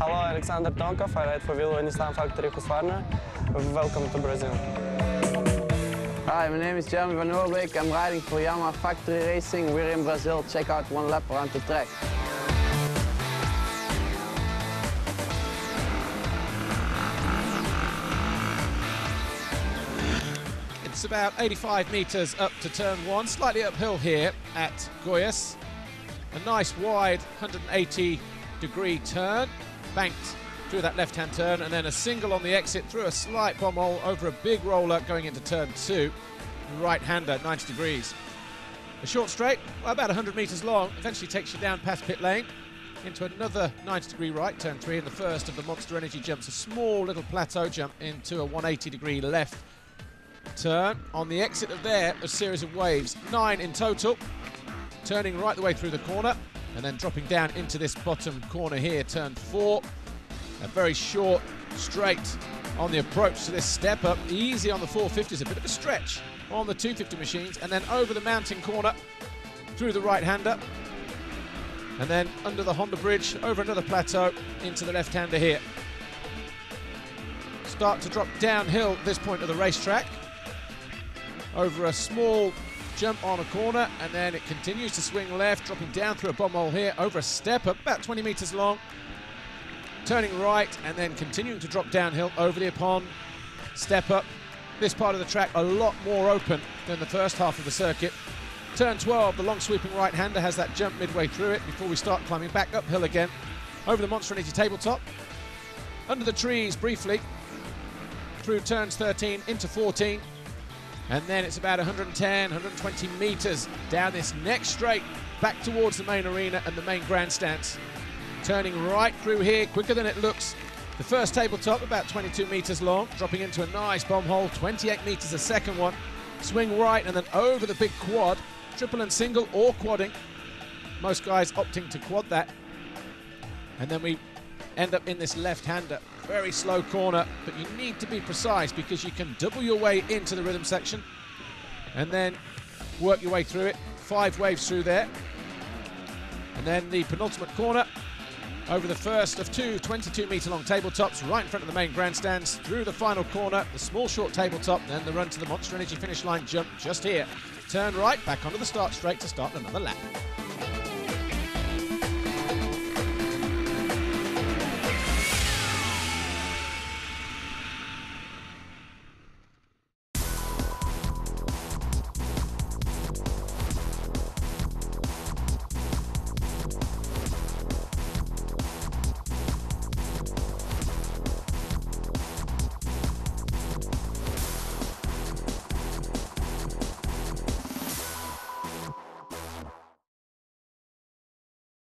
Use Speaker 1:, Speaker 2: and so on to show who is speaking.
Speaker 1: Aleksandr Tonkov. I ride for Wilvo Nestaan Factory Husqvarna. Welcome to Brazil.
Speaker 2: Hi, my name is Jeremy van Horebeek. I'm riding for Yamaha Factory Racing. We're in Brazil. Check out one lap around the track.
Speaker 3: It's about 85 metres up to turn one, slightly uphill here at Goiás. A nice wide 180 degree turn, banked through that left hand turn, and then a single on the exit through a slight bomb hole over a big roller going into turn two. Right hander, 90 degrees. A short straight, about 100 metres long, eventually takes you down past pit lane into another 90 degree right, turn three, and the first of the Monster Energy jumps. A small little plateau jump into a 180 degree left turn. On the exit of there, a series of waves, nine in total, turning right the way through the corner and then dropping down into this bottom corner here, turn four. A very short straight on the approach to this step up, easy on the 450s, a bit of a stretch on the 250 machines, and then over the mountain corner through the right hander, and then under the Honda bridge, over another plateau into the left hander here. Start to drop downhill at this point of the racetrack over a small jump on a corner, and then it continues to swing left, dropping down through a bomb hole here, over a step up, about 20 metres long, turning right, and then continuing to drop downhill over the pond, step up. This part of the track a lot more open than the first half of the circuit. Turn 12, the long sweeping right hander has that jump midway through it before we start climbing back uphill again over the Monster Energy tabletop. Under the trees briefly through turns 13 into 14 and then it's about 110, 120 metres down this next straight back towards the main arena and the main grandstands. Turning right through here quicker than it looks. The first tabletop about 22 metres long, dropping into a nice bomb hole, 28 metres a second one. Swing right and then over the big quad, triple and single or quadding. Most guys opting to quad that. And then we end up in this left-hander. Very slow corner, but you need to be precise because you can double your way into the rhythm section and then work your way through it. Five waves through there. And then the penultimate corner over the first of two 22 metre long tabletops right in front of the main grandstands through the final corner, the small short tabletop, then the run to the Monster Energy finish line jump just here. Turn right, back onto the start straight to start another lap.